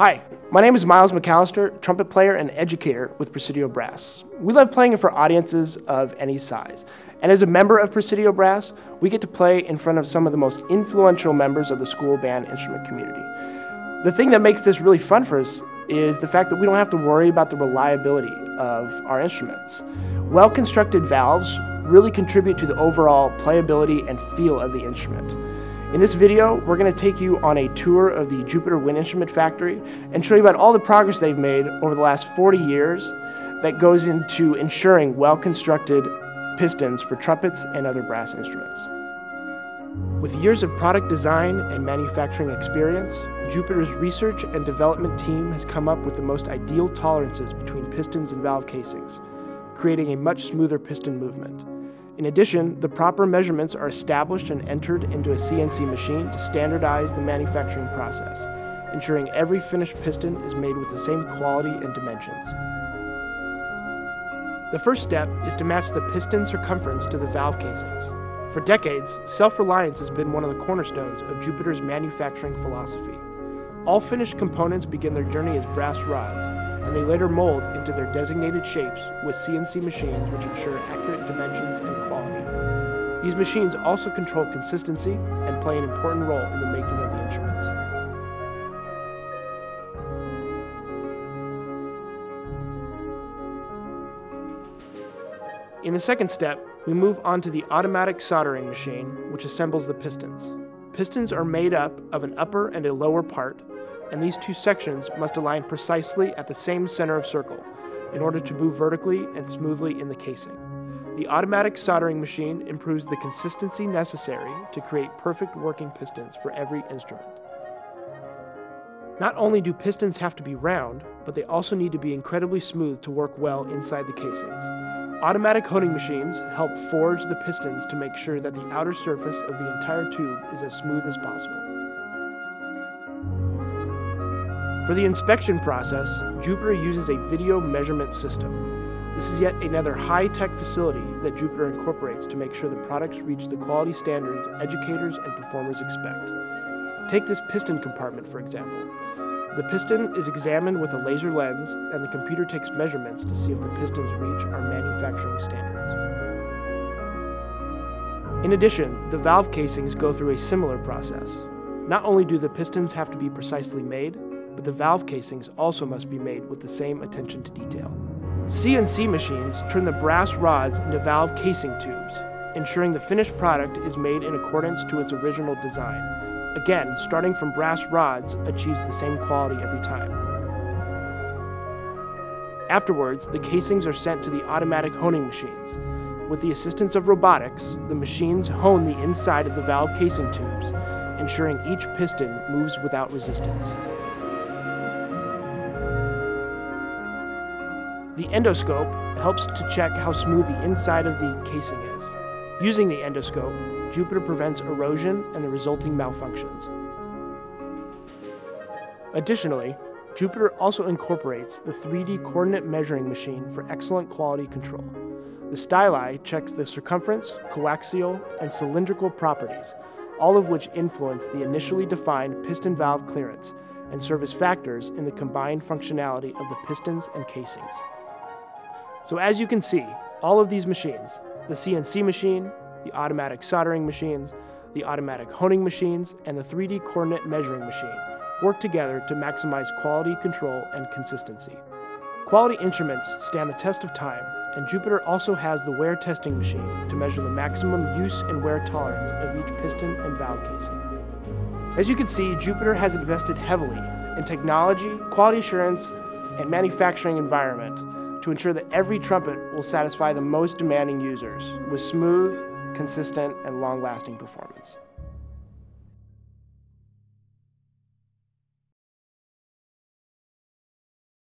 Hi, my name is Miles McAllister, trumpet player and educator with Presidio Brass. We love playing for audiences of any size. And as a member of Presidio Brass, we get to play in front of some of the most influential members of the school band instrument community. The thing that makes this really fun for us is the fact that we don't have to worry about the reliability of our instruments. Well constructed valves really contribute to the overall playability and feel of the instrument. In this video, we're going to take you on a tour of the Jupiter Wind Instrument Factory and show you about all the progress they've made over the last 40 years that goes into ensuring well-constructed pistons for trumpets and other brass instruments. With years of product design and manufacturing experience, Jupiter's research and development team has come up with the most ideal tolerances between pistons and valve casings, creating a much smoother piston movement. In addition, the proper measurements are established and entered into a CNC machine to standardize the manufacturing process, ensuring every finished piston is made with the same quality and dimensions. The first step is to match the piston circumference to the valve casings. For decades, self-reliance has been one of the cornerstones of Jupiter's manufacturing philosophy. All finished components begin their journey as brass rods, and they later mold into their designated shapes with CNC machines which ensure accurate dimensions and quality. These machines also control consistency and play an important role in the making of the instruments. In the second step, we move on to the automatic soldering machine, which assembles the pistons. Pistons are made up of an upper and a lower part, and these two sections must align precisely at the same center of circle in order to move vertically and smoothly in the casing. The automatic soldering machine improves the consistency necessary to create perfect working pistons for every instrument. Not only do pistons have to be round, but they also need to be incredibly smooth to work well inside the casings. Automatic honing machines help forge the pistons to make sure that the outer surface of the entire tube is as smooth as possible. For the inspection process, Jupiter uses a video measurement system. This is yet another high-tech facility that Jupiter incorporates to make sure the products reach the quality standards educators and performers expect. Take this piston compartment, for example. The piston is examined with a laser lens, and the computer takes measurements to see if the pistons reach our manufacturing standards. In addition, the valve casings go through a similar process. Not only do the pistons have to be precisely made, but the valve casings also must be made with the same attention to detail. CNC machines turn the brass rods into valve casing tubes, ensuring the finished product is made in accordance to its original design. Again, starting from brass rods achieves the same quality every time. Afterwards, the casings are sent to the automatic honing machines. With the assistance of robotics, the machines hone the inside of the valve casing tubes, ensuring each piston moves without resistance. The endoscope helps to check how smooth the inside of the casing is. Using the endoscope, Jupiter prevents erosion and the resulting malfunctions. Additionally, Jupiter also incorporates the 3D coordinate measuring machine for excellent quality control. The styli checks the circumference, coaxial, and cylindrical properties, all of which influence the initially defined piston valve clearance and serve as factors in the combined functionality of the pistons and casings. So as you can see, all of these machines, the CNC machine, the automatic soldering machines, the automatic honing machines, and the 3D coordinate measuring machine work together to maximize quality control and consistency. Quality instruments stand the test of time, and Jupiter also has the wear testing machine to measure the maximum use and wear tolerance of each piston and valve casing. As you can see, Jupiter has invested heavily in technology, quality assurance, and manufacturing environment to ensure that every trumpet will satisfy the most demanding users with smooth, consistent, and long-lasting performance.